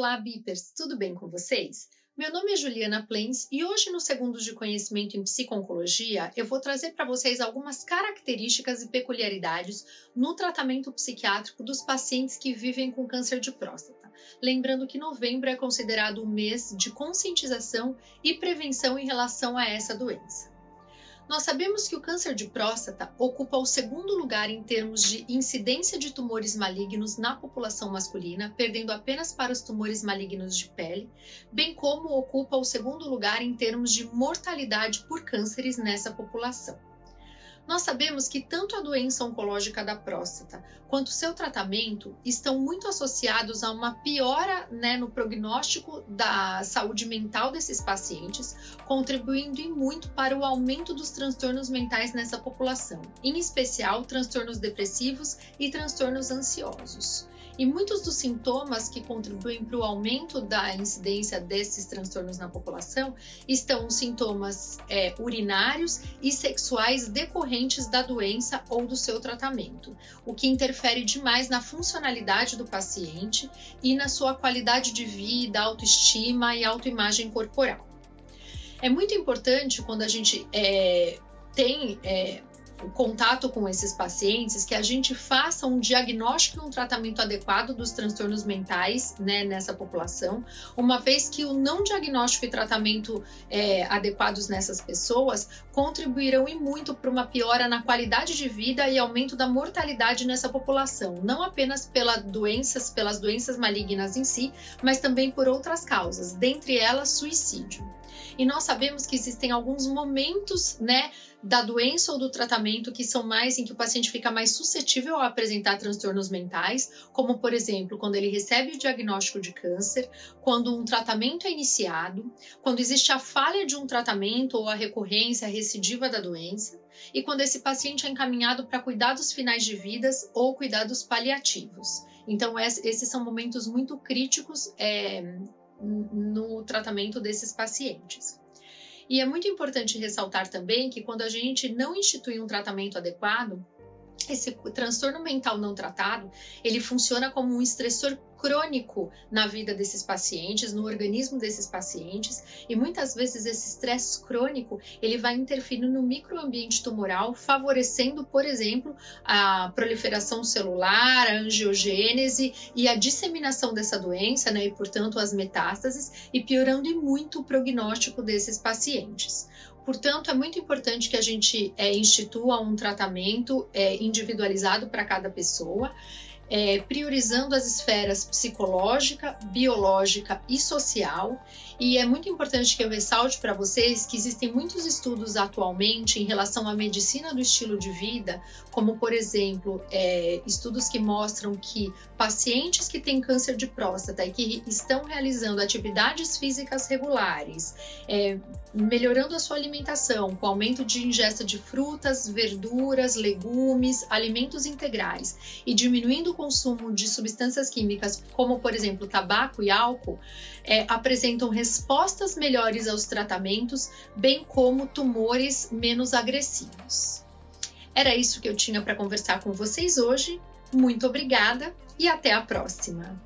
Olá, Bipers, tudo bem com vocês? Meu nome é Juliana Plens e hoje no Segundos de Conhecimento em Psiconcologia eu vou trazer para vocês algumas características e peculiaridades no tratamento psiquiátrico dos pacientes que vivem com câncer de próstata. Lembrando que novembro é considerado o mês de conscientização e prevenção em relação a essa doença. Nós sabemos que o câncer de próstata ocupa o segundo lugar em termos de incidência de tumores malignos na população masculina, perdendo apenas para os tumores malignos de pele, bem como ocupa o segundo lugar em termos de mortalidade por cânceres nessa população. Nós sabemos que tanto a doença oncológica da próstata quanto seu tratamento estão muito associados a uma piora né, no prognóstico da saúde mental desses pacientes, contribuindo em muito para o aumento dos transtornos mentais nessa população, em especial transtornos depressivos e transtornos ansiosos. E muitos dos sintomas que contribuem para o aumento da incidência desses transtornos na população estão os sintomas é, urinários e sexuais decorrentes da doença ou do seu tratamento, o que interfere demais na funcionalidade do paciente e na sua qualidade de vida, autoestima e autoimagem corporal. É muito importante quando a gente é, tem é, o contato com esses pacientes, que a gente faça um diagnóstico e um tratamento adequado dos transtornos mentais né, nessa população, uma vez que o não diagnóstico e tratamento é, adequados nessas pessoas contribuirão e muito para uma piora na qualidade de vida e aumento da mortalidade nessa população, não apenas pelas doenças, pelas doenças malignas em si, mas também por outras causas, dentre elas suicídio. E nós sabemos que existem alguns momentos, né, da doença ou do tratamento que são mais em que o paciente fica mais suscetível a apresentar transtornos mentais, como por exemplo, quando ele recebe o diagnóstico de câncer, quando um tratamento é iniciado, quando existe a falha de um tratamento ou a recorrência, a recidiva da doença, e quando esse paciente é encaminhado para cuidados finais de vidas ou cuidados paliativos. Então, esses são momentos muito críticos é, no tratamento desses pacientes. E é muito importante ressaltar também que quando a gente não institui um tratamento adequado, esse transtorno mental não tratado, ele funciona como um estressor crônico na vida desses pacientes, no organismo desses pacientes, e muitas vezes esse estresse crônico, ele vai interferir no microambiente tumoral, favorecendo, por exemplo, a proliferação celular, a angiogênese e a disseminação dessa doença, né, e portanto as metástases, e piorando muito o prognóstico desses pacientes. Portanto, é muito importante que a gente é, institua um tratamento é, individualizado para cada pessoa é, priorizando as esferas psicológica, biológica e social. E é muito importante que eu ressalte para vocês que existem muitos estudos atualmente em relação à medicina do estilo de vida, como por exemplo, é, estudos que mostram que pacientes que têm câncer de próstata e que estão realizando atividades físicas regulares, é, melhorando a sua alimentação com aumento de ingesta de frutas, verduras, legumes, alimentos integrais e diminuindo consumo de substâncias químicas, como por exemplo tabaco e álcool, é, apresentam respostas melhores aos tratamentos, bem como tumores menos agressivos. Era isso que eu tinha para conversar com vocês hoje. Muito obrigada e até a próxima!